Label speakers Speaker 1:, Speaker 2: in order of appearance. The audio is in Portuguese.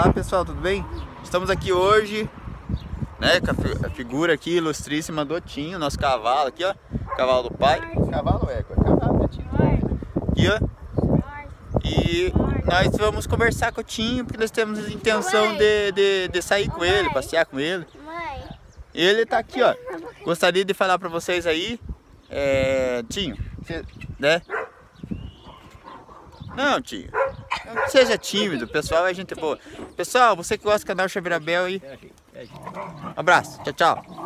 Speaker 1: Olá pessoal, tudo bem? Estamos aqui hoje né, com a, fi a figura aqui ilustríssima do Tinho, nosso cavalo aqui, ó. Cavalo do pai. Cavalo é, cavalo é Tinho. Aqui, ó. E nós vamos conversar com o Tinho porque nós temos a intenção de, de, de sair com ele, passear com ele. Ele tá aqui, ó. Gostaria de falar pra vocês aí, é, Tinho, né? Não, Tinho. Não seja tímido, pessoal é gente boa. Pessoal, você que gosta do canal Chavirabel aí. Um abraço, tchau, tchau.